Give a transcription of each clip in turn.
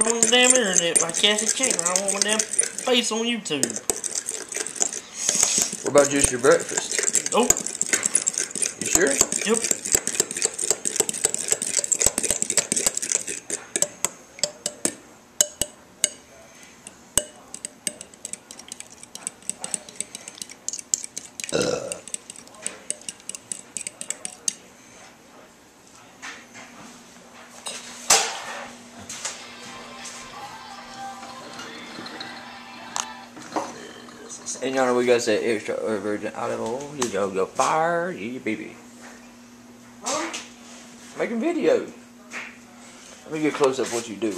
on the damn internet by Cassie Chandler. I want my damn face on YouTube. What about just your breakfast? Nope. You sure? Yep. And y'all know we got that extra virgin olive oil. You go go fire, yeah, baby. Huh? Making video. Let me get close up what you doing.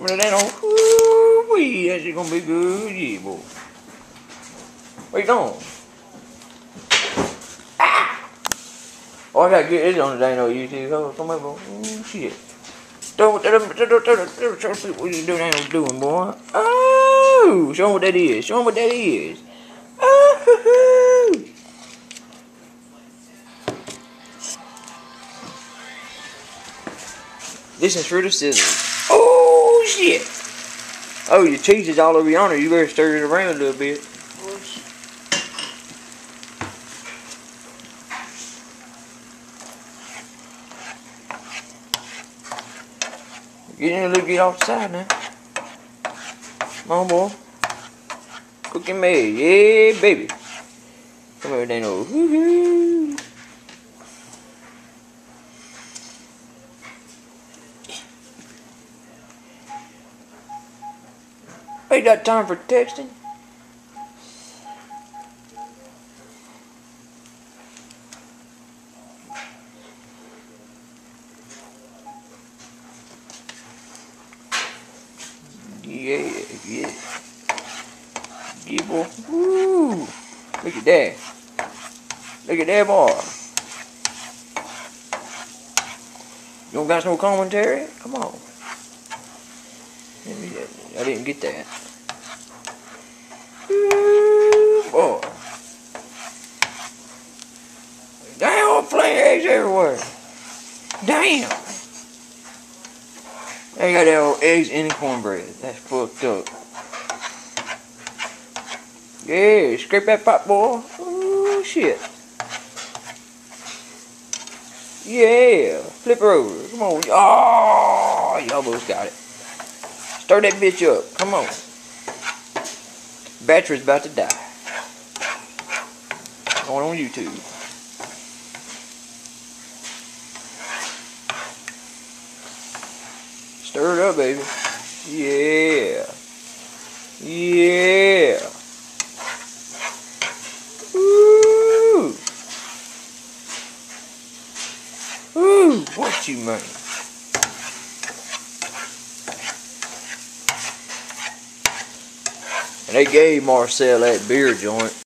But it ain't no wee, that's gonna be good, yeah, boy. What you doing? Ah! Oh, I gotta get this on the dang on YouTube. Oh, come on, boy. Oh, shit. Don't, don't, don't, don't, don't, don't, what you doing, ain't doing, boy. Oh, show 'em what that is. Show 'em what that is. Oh. This is for the scissors. Shit! Oh, your cheese is all over yonder. You better stir it around a little bit. Get in a little get off the side now. Come on, boy. Cooking me. Yeah, baby. Come here, Dano. Woo-hoo. Ain't got time for texting. Yeah, yeah. Yeah, boy. Woo! Look at that. Look at that, boy. You don't got no commentary? Come on. Let me- I didn't get that. Boy. Damn, flying eggs everywhere. Damn. They got that old eggs in cornbread. That's fucked up. Yeah, scrape that pot, boy. Oh shit. Yeah, flip her over. Come on. Oh, you almost got it. Start that bitch up. Come on. Battery's about to die. Going on YouTube. Stir it up, baby. Yeah. Yeah. Ooh. Ooh, what you mean? And they gave Marcel that beer joint.